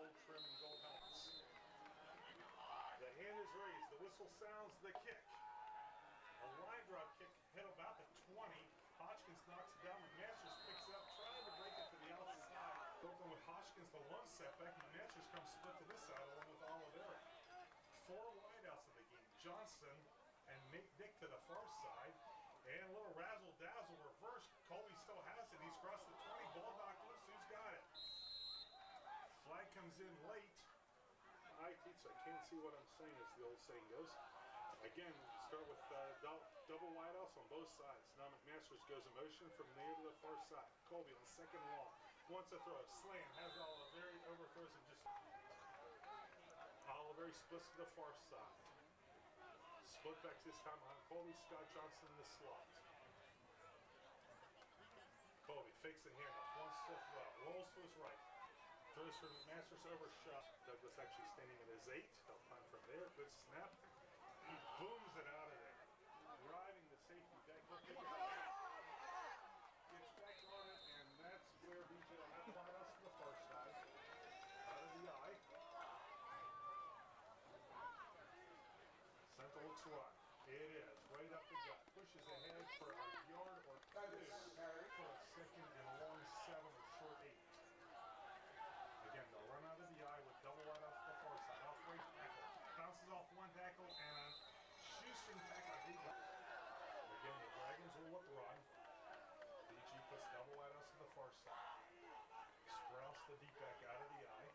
gold trim and gold helmets. The hand is raised. The whistle sounds the kick. A line drop kick hit about the 20. Hodgkins knocks it down. McMasters picks it up, trying to break it to the outside. Open with Hodgkins, the one setback. McMasters comes split to this side along with Oliveri. Four wideouts of the game. Johnson and Nate Dick to the far side. And a little razzle dazzle reverse. Colby still has it. He's crossed the 20. Ball knocked loose. Who's got it? Flag in late. I teach, I can't see what I'm saying, as the old saying goes. Again, start with uh, double, double wideouts on both sides. Now McMasters goes in motion from near to the far side. Colby on second long. Wants to throw a slam. Has Oliveri overthrows him just. Oliveri splits to the far side. Split back this time on Colby. Scott Johnson in the slot. Colby fakes the handoff. One stiff left. Rolls to his right. Throws for McMasters overshot. Douglas actually standing at his eight. They'll from there. Good snap. He booms it out of there. Driving the safety back. Gets back on it, and that's where BJ will have to line us to the far side. Out of the eye. Central looks right. It is. Right up the gut. Pushes ahead for a yard or two. For a second and a long seven or short eight. Again, they'll run out of the eye with double wide off the far side. Off right tackle. Bounces off one tackle and a shoestring tackle. Again, the Dragons will look run. BG puts double wide off to the far side. Sprouse the deep back out of the eye.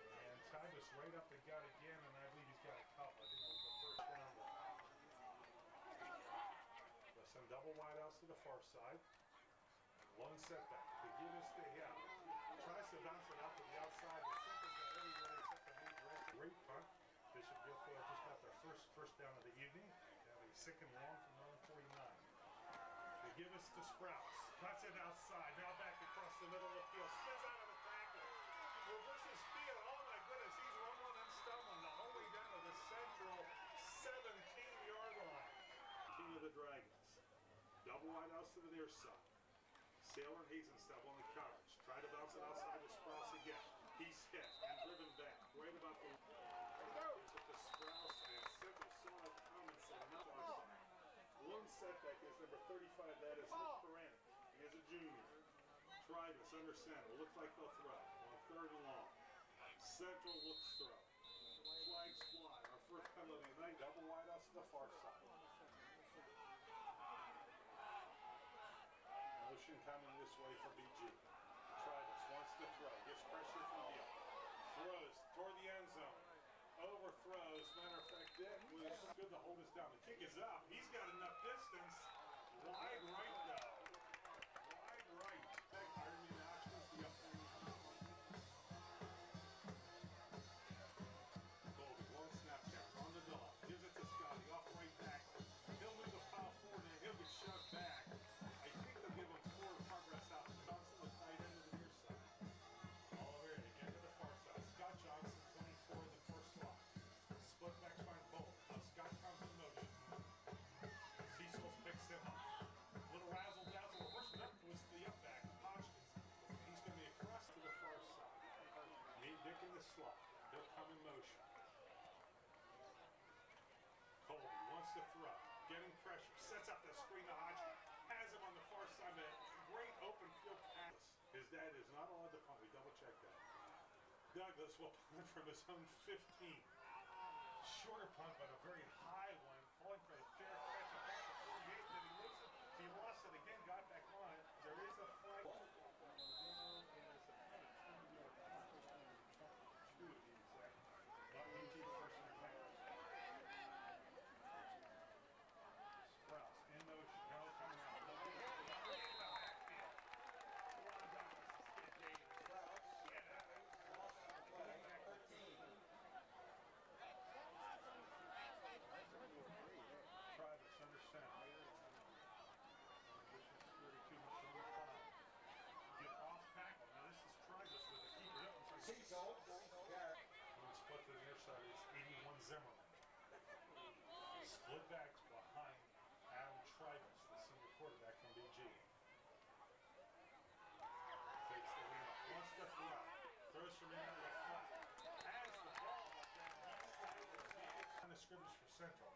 And Titus right up the gut again, and I believe he's got a couple. I think it was the first down. They'll send double wide outs to the far side. One setback. Begin to stay out. Tries to bounce it out to the outside. The centers are everywhere except the big red. Great punt. Bishop Guilfoyle just got their first first down of the evening. Having second long from 149. They give us to Sprouse. Cuts it outside. Now back across the middle of the field. Spins out of the tackle. Reverses field. Oh my goodness. He's rumbling and stumbling the whole way down to the central 17-yard line. King of the Dragons. Double wide outs to the near side. Sailor and Hazenstep on the coverage. Try to bounce it outside to Sprouse again. He's hit and driven back. Right about the... Gives it to Sprouse and Central saw it coming, so another. One setback is number 35. That is Nick Ferrand. He is a junior. Try this under center. Looks like they'll throw. On third and long. Central looks throw. Flags fly. Our first penalty of the night. Double wide outs to the far side. Motion coming this way for BG. Travis wants to throw. Gets pressure from Deal. Throws toward the end zone. Overthrows. Matter of fact, Dick was good to hold us down. The kick is up. He's got enough throw. Getting pressure. Sets up the screen to Hodgkins. Has him on the far side. A great open field pass. His dad is not allowed to punt. We double check that. Douglas will punt from his own 15. Shorter punt, but a the scrimmage for Central.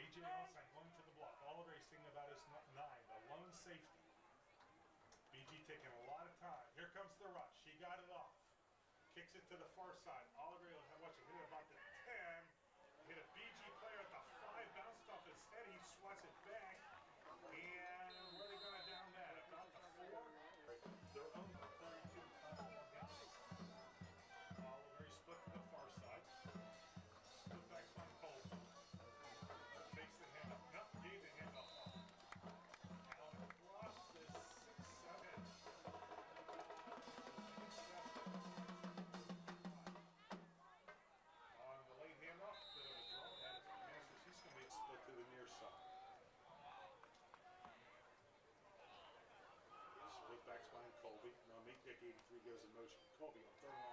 A.J. Allstein going for the block. Oliver is thinking about his nine, the lone safety. BG taking a lot of time. Here comes the rush. He got it off. Kicks it to the far side. pick 83 goes in motion. Colby on third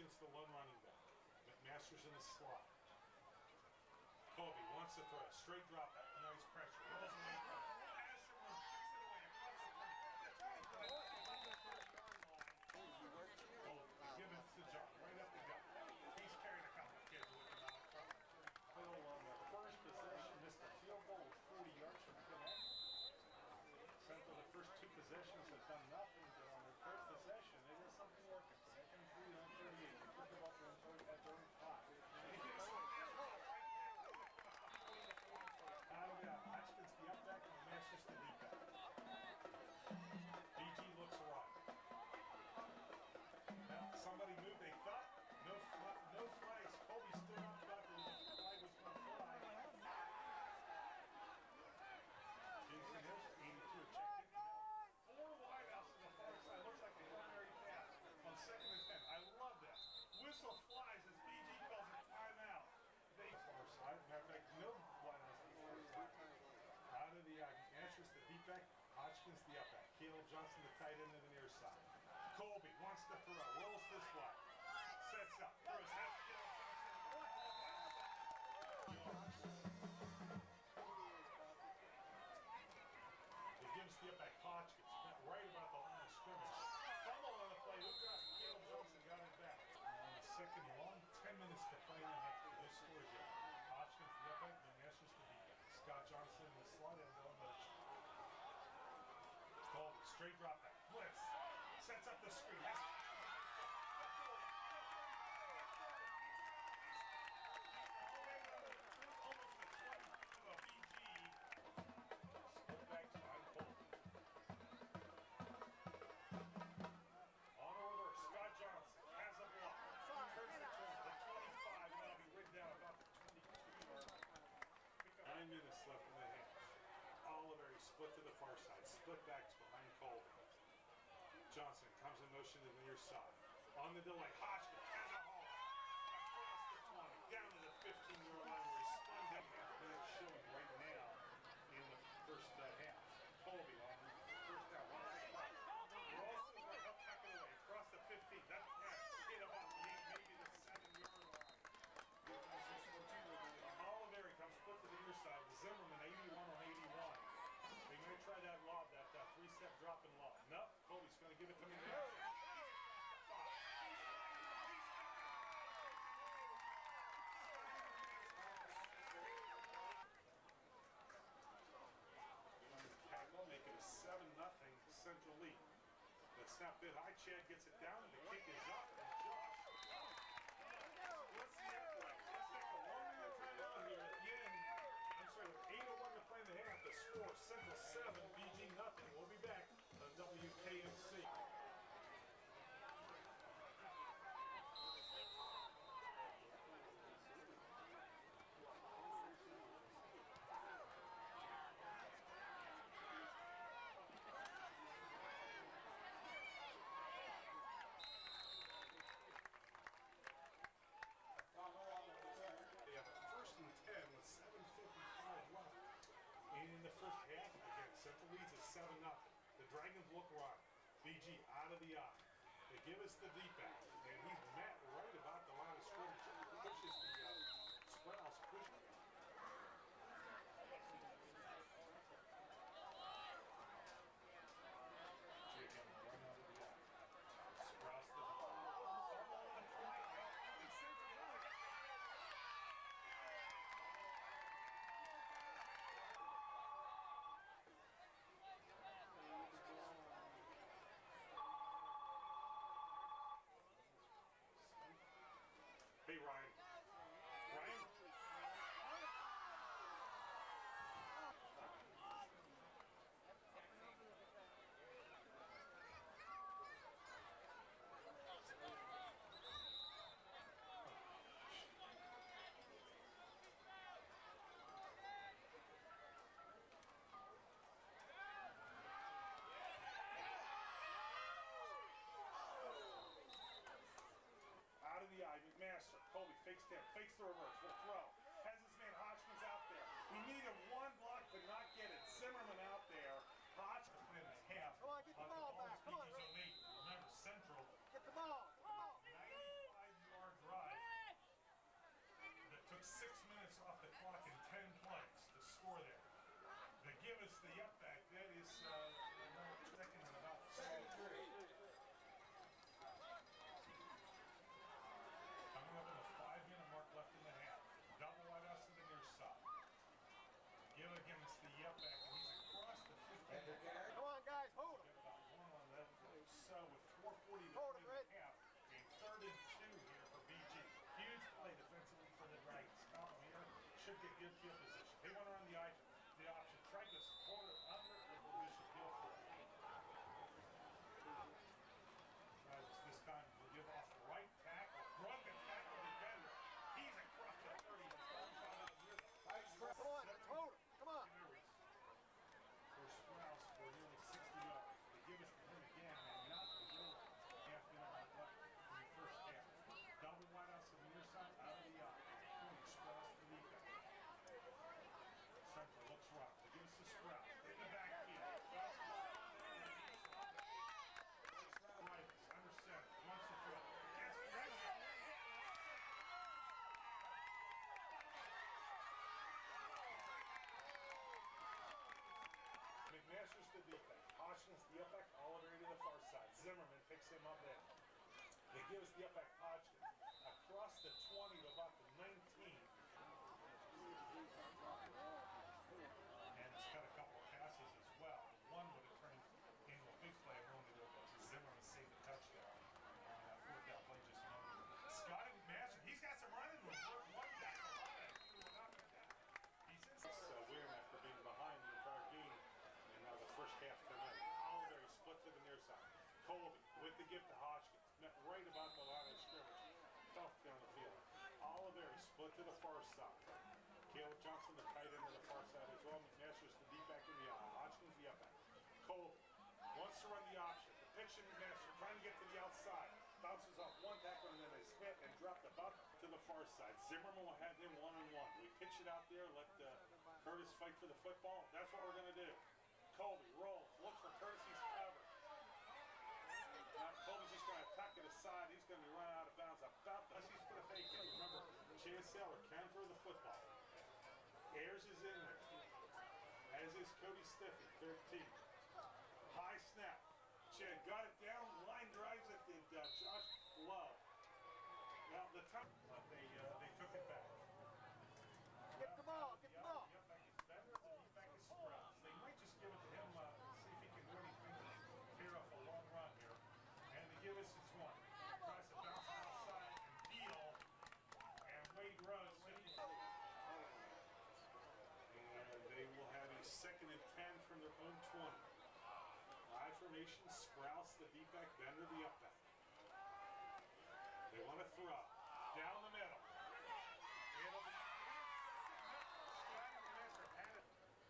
against the one running back. McMaster's in the slot. Colby wants to throw. Straight drop to Ferrell. Rolls this way. Sets up. Throws half He gives the back Hotchkiss. Right about the line of scrimmage. Fumble on the play. Who got Caleb Johnson got it back. On the second long, 10 minutes to play in the this scores yet. Hotchkiss the up then Nashers to beat Scott Johnson in the slot and going motion. Called straight drop back. Johnson comes in motion to the near side. On the delay, Hodgkin has a hole. Across the 20, down to the 15-yard It's not bit high. Chad gets it down. Give us the deep Franklin to the far side. Caleb Johnson, the tight end to the far side as well. McMaster's the deep back in the eye. Hodgkins, the up back. Cole wants to run the option. The pitch Depiction McMaster trying to get to the outside. Bounces off one tackle and then is hit and dropped about to the far side. Zimmerman will have him one on one. We pitch it out there, let the Curtis fight for the football. That's what we're going to do. Colby rolls, looks for Curtis, he's covered. Colby's just going to tuck it aside. He's going to be running. Seller can throw the football. Ayers is in there. As is Cody Steffi, 13. formation, Sprouse the deep back, Bender the up back. They want to throw. Down the middle.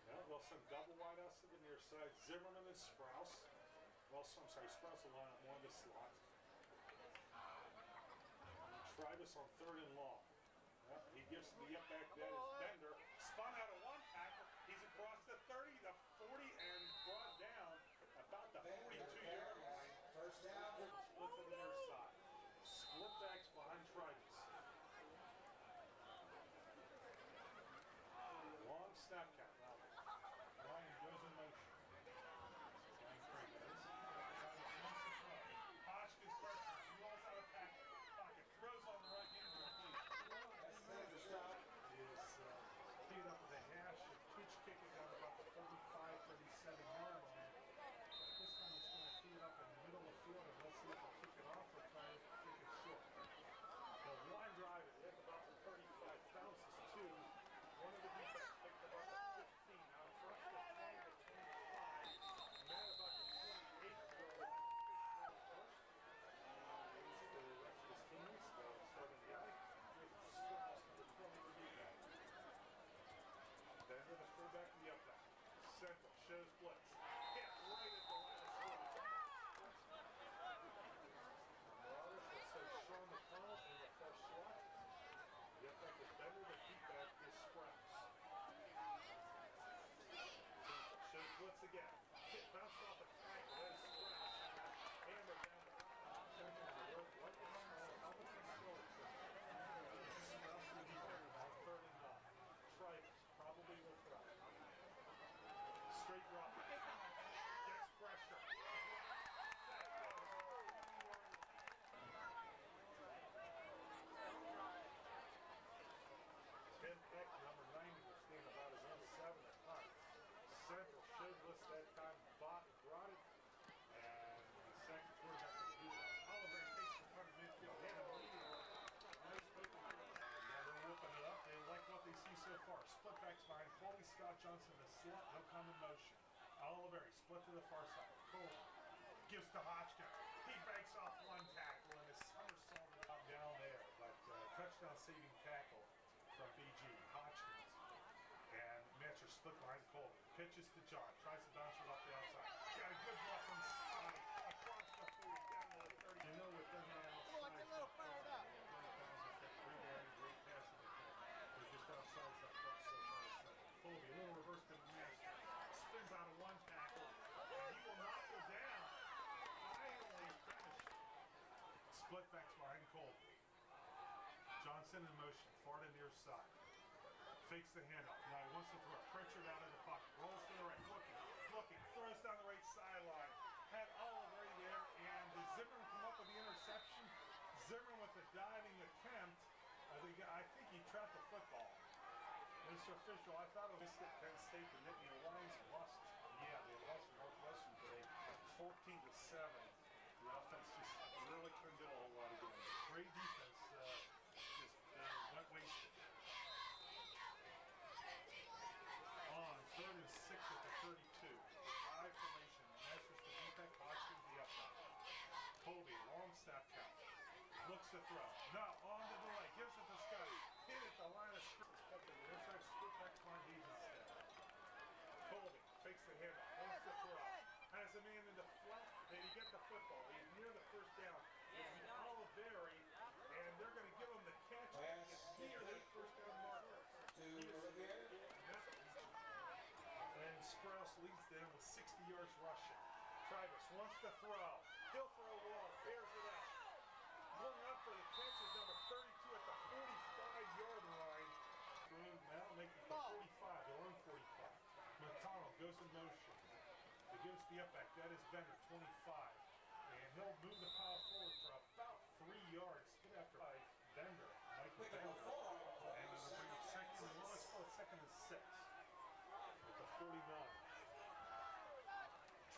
Yeah, some double wideouts to the near side. Zimmerman and Sprouse. Wilson, I'm sorry, Sprouse will line up more in the slot. Try this on third and long. Yeah, he gives the up back gives to Hodgkin. He banks off one tackle and is somersaulted out down there. But uh, touchdown saving tackle from BG. Hodgkins. And Metcher split behind Cole. Pitches to John. Tries to bounce it off the outside. Got a good block from Scotty. Across the 40. Down to the 30. You know with them on the Come on, get a little fired up. They're just outside that front so far. Colby, a little reverse to the master. Spins out of one tackle. And he will knock her down. Finally finished. Split backs behind Colby. Johnson in motion, far to near side. Fakes the handoff. Now he wants to throw. Pritchard out of the pocket. Rolls to the right. Looking. Looking. Throws down the right sideline. Had Oliver there. And Zimmerman come up with the interception? Zimmerman with a diving attempt. I think, I think he trapped the football. Mr. Official, I thought it was at Penn State. The Nittany Lions lost. Yeah, they lost Northwestern today, 14 to 7. The offense just really couldn't do a whole lot of damage. Great defense, uh, just uh, went wasted. On third and six at the 32. High formation. Measures the defense. Hodgkins the upright. Colby, long snap count. Looks to throw. Now on the delay. Gives it to Scotty. Hit at the line of scrimmage. Up to the inside. Split back behind Hayes instead. Colby fakes the handoff. Wants to throw. Has a man in the flat. Did he get the football? He's near the first down. It's Oliveri. And they're going to give him the catch. Pass It's near that first down marker. to Riviere. And Sprouse leads them with 60 yards rushing. Travis wants to throw. He'll throw wall. Bears it out. Going up for the catch is number 32 at the 45-yard line. Through now making the 45, their own 45. McConnell goes in motion. He gives the up back. That is Bender, 25. And he'll move the pile forward for about three yards. Hit after five. Bender, Michael Pick up a Bender. four. And it'll bring up second, well, let's call it second and six. At the 49.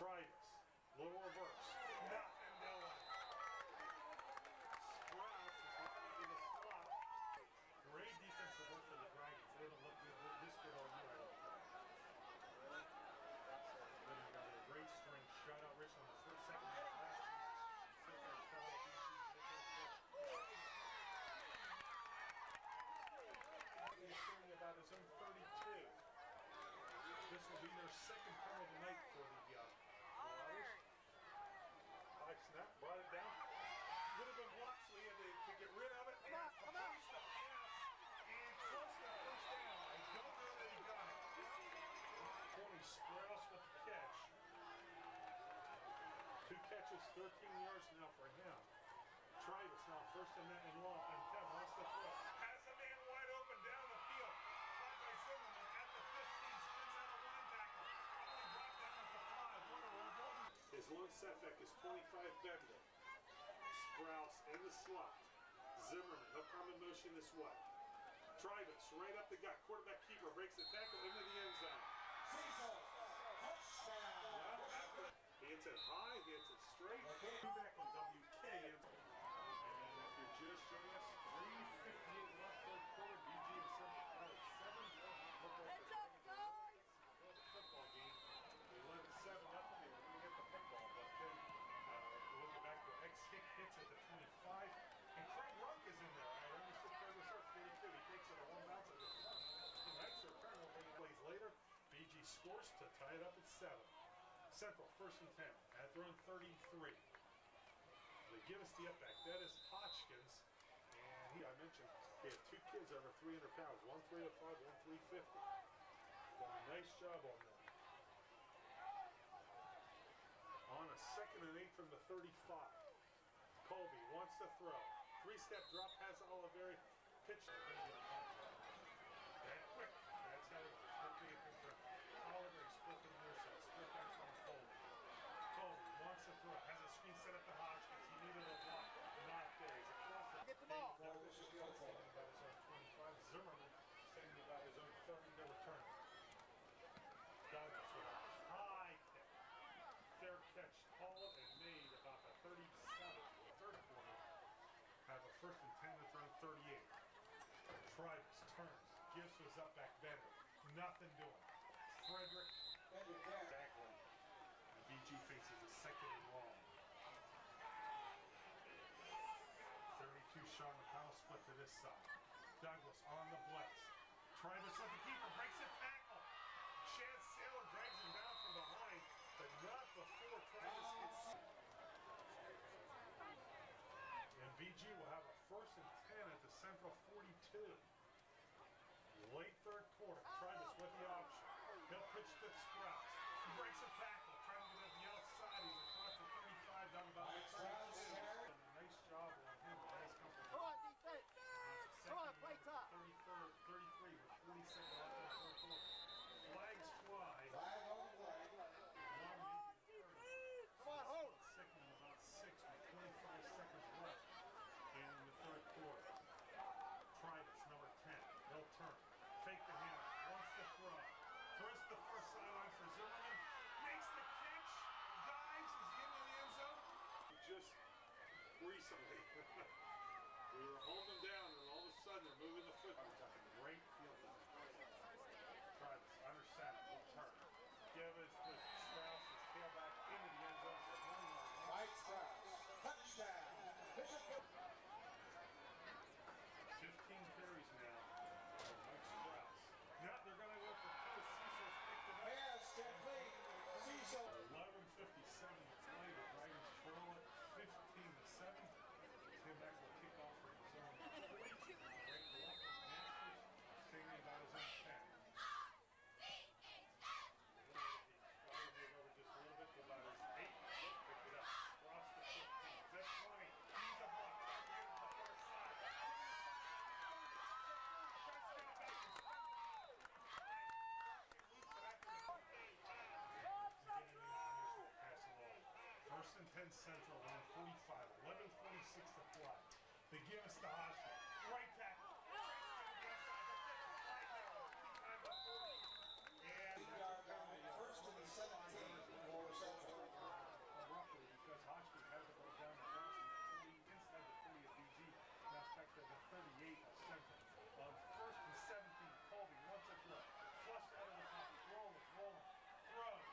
Try this. Little reverse. Nothing doing. Sprouse is running in the slot. Great defensive work for the Dragons. They haven't looked good this good all year, I don't think. Then you got a great string shutout. Rich on the first, second half last year. Second half shutout. He's shooting about his own 32. This will be their second punt of the night for the uh, Marauders. High snap, brought it down. Would have been blocked, so he had to, to get rid of it. Come on, come on. completes the pass And close to the first down. I don't know that he got it. Tony Sprouse with the catch. Two 13 yards now for him. Travis now first and that and long. And Kev wants to throw. Has a man wide open down the field. Caught by Zimmerman at the 15. Spins out of one tackle. Finally brought down at the five. What a revolt. His lone setback is 25 Bender. Sprouse in the slot. Zimmerman, he'll come in motion this way. Travis right up the gut. Quarterback keeper breaks the tackle into the end zone. Cecil. Touchdown. He hits it high, he hits it straight. Be back on WKM. And you're just joining us, 358 left third quarter. BG is seven. Uh, seven. Like Heads up, guys! football game. They led it seven nothing. They were going to get the football, but then uh, looking back to X Hick hits at the 25, and Craig Runk is in there. I understood Craig was hurt 42. He takes it a one bounce at the front. Nice return will take plays later. BG scores to tie it up at seven. Central, first and 10, at their own 33. They give us the up back. That is Hodgkins. And he, I mentioned, he had two kids over 300 pounds, one 305, one 350. Done a nice job on that. On a second and eight from the 35. Colby wants to throw. Three-step drop pass Oliveri. Pitch. That quick. That's how it is. Quick to get things done. Oliveri split to the near side. Split back on Colby. Colby wants to throw. Has set up to Hodgkins. He needed a block. Not there. He's across the Get the ball. Now this is the other thing about his own 25. Zimmerman saying about his own 30 to return. Douglas with a high kick. Fair catch, hauled and made about the 37, third quarter. Have a first and 10 to throw 38. Tribes turns, gives to his up back bender. Nothing doing. Frederick Bend it. Backlund. BG faces a second and long. 32 Sean McConnell split to this side. Douglas on the blitz. Travis with the keeper, breaks a tackle. Chance Sailor drags him down from behind, but not before Travis gets. And BG will have a first and 10 at the Central 42. Late third quarter, Travis with the option. He'll pitch to Sprouse. He breaks a tackle, trying to get at the outside. He's across the 35 down about the 32. Done a nice job on him the last couple of Come on, defense. He's Come on, second play and top. 33 33 with 40 seconds left in the third quarter. Flags fly. Five on flag. Long lead to third. Come on, hold. Second and about six with 25 seconds left in the third quarter. Travis, number 10. He'll turn. Fake the hand. Wants to throw. Throws the first sideline for Zimmerman. Makes the catch. Dives. Is he into the end zone? Just recently. we were holding them down, and all of a sudden they're moving the football. Great field position. Travis, under center. Will turn. Give it to Strauss. His tailback into the end zone for one yard. Mike Strauss. Touchdown. Bishop Gill- 15 carries now for Mike Strauss. Now they're going to go for two. Cecil's picked it up. Pass complete. Cecil. 11:57 to play. The Dragons trail it 15 to 7. Tim back will kick off for his own 40. Break left with Masters. Singing about his own 10. First and 10 Central, 145, 1146 to play. They give us the Hodgkin. Right tackle. And Yard line. First and 17 for Central. roughly because Hodgkin has to go down the bounce and 40 inside the 40 of BG. Now it's back to the 38 of Central. On first and 17, Colby wants a throw. Flushed out of the pocket. Rolling, rolling. Throws.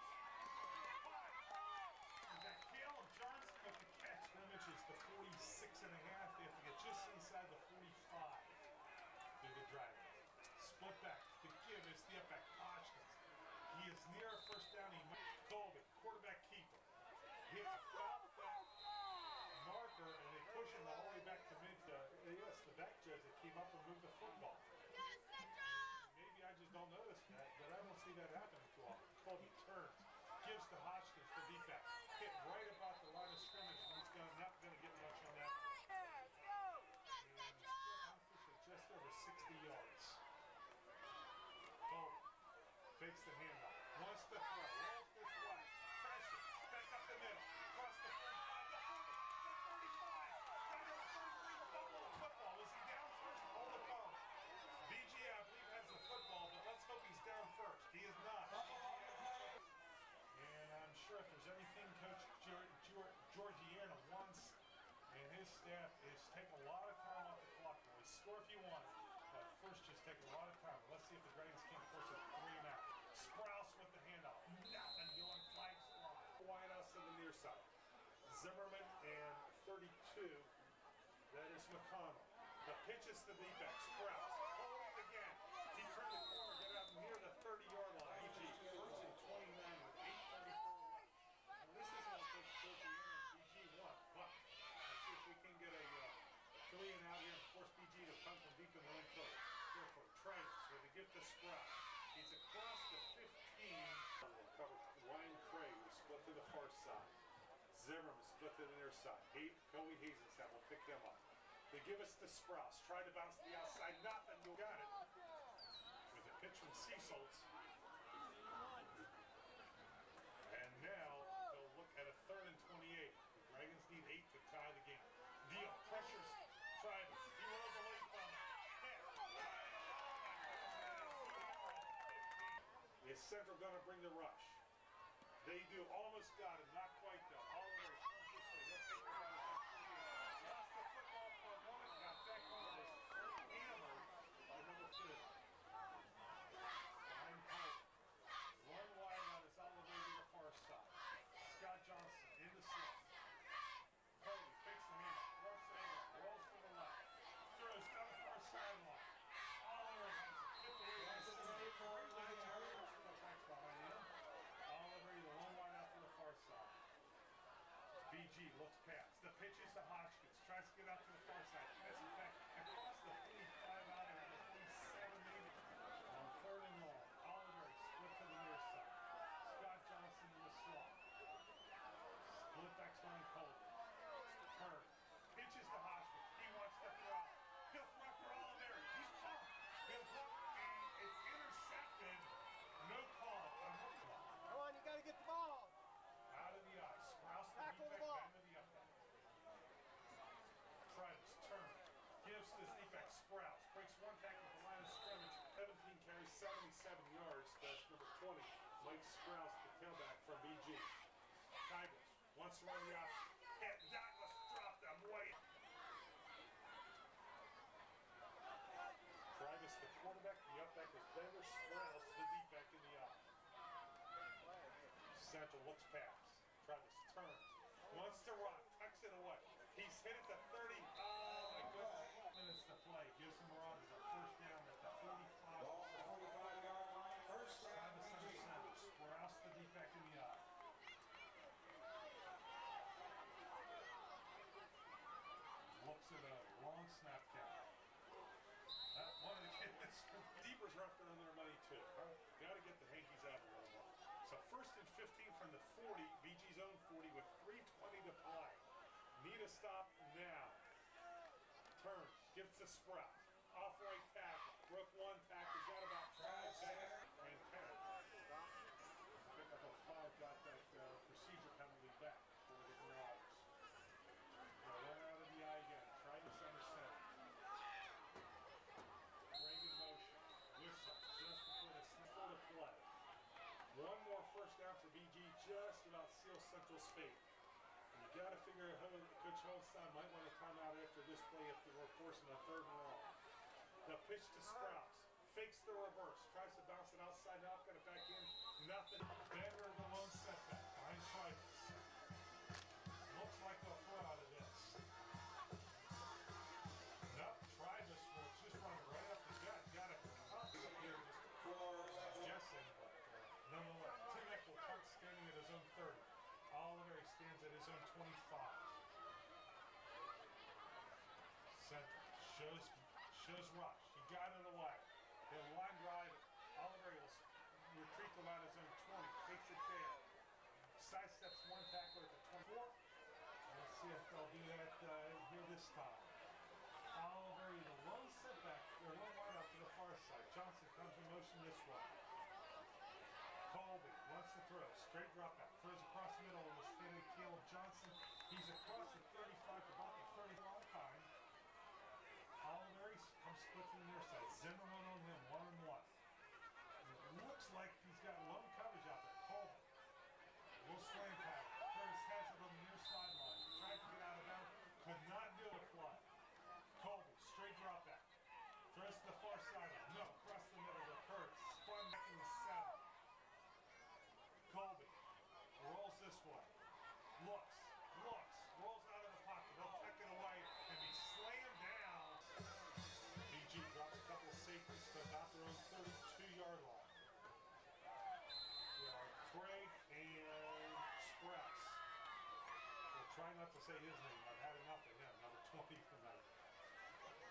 Is that Caleb Johnson with the catch? Scrimmages the 46 and a half. They have to get just inside the 45 to the Dragons. Split back. The give is the up back. Hodgkins. He is near a first down. He might. Colby, quarterback keeper. Hit about that marker and they push him all the way back to mid. Uh, yes, the back came up and moved the football. Maybe I just don't notice that, but I don't see that happening too often. Colby turns, gives to Hodgkins the deep back. Hit right about the line of scrimmage, and he's gonna, not going to get much on that. And still unofficial, just over 60 yards. Colby fakes the handoff. Wants to throw. Rolls this way. Pressure. Back up the middle. Across the 35, the 40, the 35. Down to the 33. Fumble the football. Is he down first? Hold the phone. BG, I believe, has the football, but let's hope he's down first. He is not. And I'm sure if there's anything Coach Gior- Gior- Georgiana wants and his staff is take a lot of time off the clock. Boys. Score if you want, but first just take a lot of time. Let's see if the Dragons can't force a three and out. Sprouse with the handoff. Nothing doing. Flags fly. Wide us to the near side. Zimmerman and 32. That is McConnell. The pitch is the back. Sprouse. Holding again. He turned the corner, get out near the 30 yard line. EG first and 29 with 8.34 left. Sprout. He's across the 15. Cover Ryan Craig, who split to the far side. Zimmerman split to the near side. Hay- Kobe Hazenstadt will pick them up. They give us the Sprouse. Try to bounce to the outside. Nothing. You got it. With a pitch from Cecils. And now they'll look at a third and 28. The Dragons need eight to tie the game. Deal. Pressures. Travis. He rolls away from it. Hit. Is Central going to bring the rush? They do. Almost got it. Not quite though. Oliver comes this way. He'll take it out of the field. Lost the football for a moment. Got back on it. Was hammered by number two. Ryan Pope. One wide on his Oliver to the far side. Scott Johnson in the slot. Cody fakes the man. Throws it in. Rolls to the left. Throws down the far sideline. Oliver has it. Tipped away by Center. Attacks behind him. Oliver, the one wide out to the far side. BG looks past. The pitch is to Hodgkins. Tries to get out to the far side. Has it back across the 45 out of the 47 maybe. On third and long. Oliver split to the near side. Scott Johnson in the slot. Split backs behind Colby. Turn. Pitches to Hodgkins. He wants to throw. He'll throw for Oliver. He's pumped. He'll block and it's intercepted. No call on what call. Come on, you gotta get the ball. Out of the eye. Sprouse the Tackle the deep back ball. end of the upback. Travis turn. Gives to his deep back. Sprouse breaks one tackle at the line of scrimmage. 17 carries, 77 yards. That's number 20. Mike Sprouse, the tailback from BG. Tigers to run the Douglas dropped him way. Travis, the quarterback, the upback was Baylor the deep back in the eye. Central looks past. Travis turns. Wants to rock. Tucks it away. He's hit at the 30. Oh my goodness. Minutes to play. Gives the Marauders a first down at the 45. Ball at the 45-yard line. First down, Travis under BG. center. Sprouse the deep back in the eye. Looks at a long snap count. Uh, one of the kids, Deepers are after their money too. Huh? Got to get the Hankies out a little more. So first and 15 from the 40, BG's own 40 with 3.20 to play. Stop now. Turns, gives to Sprout. Off right tackle. Broke one tackle, got about five back. And ten. Pick up a five, got that uh, procedure penalty back for the Marauders. Now they're out of the eye again. Try to center center. Reagan motion. Whistle. Just before the before the play. One more first down for BG. Just about seals Central's fate. Got to figure out how Coach Holstein might want to time out after this play if they were forcing a third and long. The pitch to Sprouse. Fakes the reverse. Tries to bounce it outside. Now got it back in. Nothing. Better the lone setback. Shows shows rush. He got away. The line drive. Oliveri will retreat to about his own 20. Takes it there. Sidesteps one tackler at the 24. Let's see if they'll do that uh, here this time. Oliveri, the lone setback, or lone wide to the far side. Johnson comes in motion this way. Colby wants to throw. Straight drop. Throws across the middle of the standing Caleb Johnson. He's across the say his name. I've had enough of him. Number 20 tonight.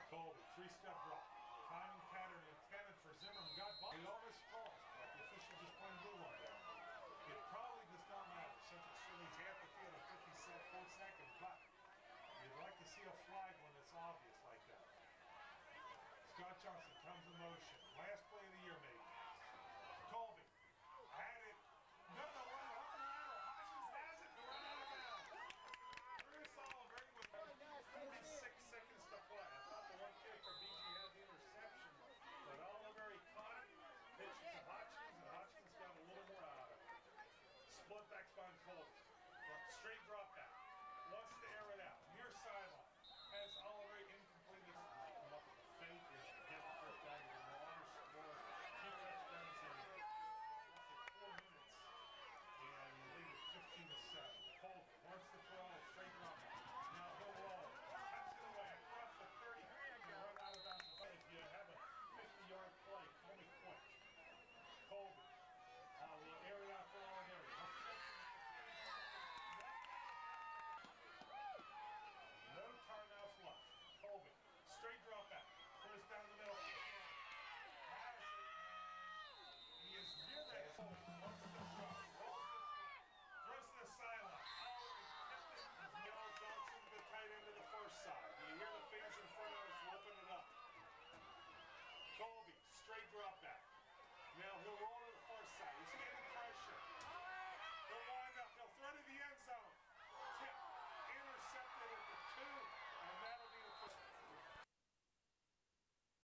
Colby, three-step drop. Timing pattern intended for Zimmerman got all missed calls, but the official just plain blew one down. It probably does not matter. Central needs half the field in 54 seconds, but you'd like to see a flag when it's obvious like that. Scott Johnson.